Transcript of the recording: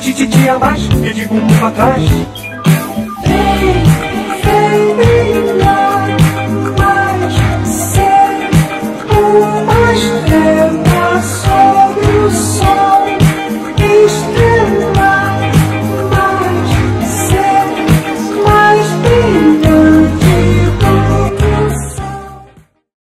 tititi abaixo, eu digo um pra trás.